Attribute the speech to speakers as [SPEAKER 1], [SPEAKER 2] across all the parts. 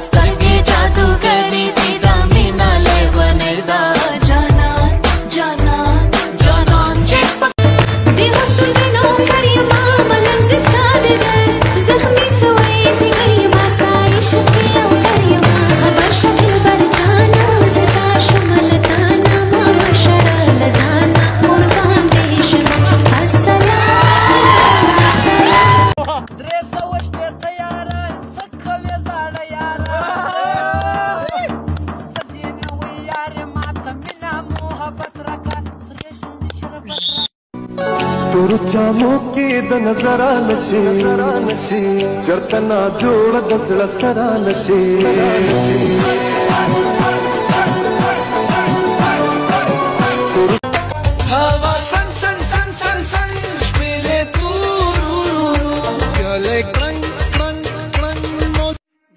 [SPEAKER 1] ದಾಸ್ತರ್ಗೆ ಜಾದೂ ಕರೀತಿದ ಮೀನಲೆ
[SPEAKER 2] ಬನೆದ ಜನ ಜನ ಜನ ಚೆಕ್ ದಿವಸ ದಿನ ಕರಿಯ ಮಾಮಲಂ ಸಿಸ್ತಾದಿದೆ تور جامو کې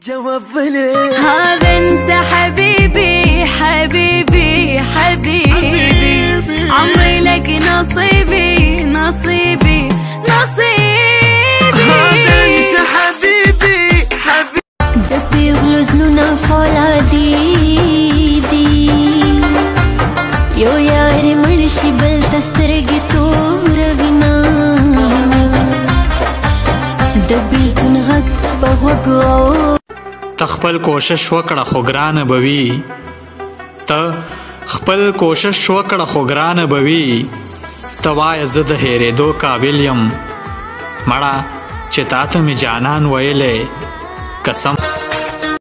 [SPEAKER 3] جواب
[SPEAKER 4] هذا انت حبيبي حبيبي د بیلتون غږ په غوږو
[SPEAKER 5] تخپل کوشش وکړه خو ګرانه بوي ته خپل کوشش وکړه خو ګرانه بوي توای زه د هېرېدو قابل یم. مړه چې تا ته مې جانان ویلې قسم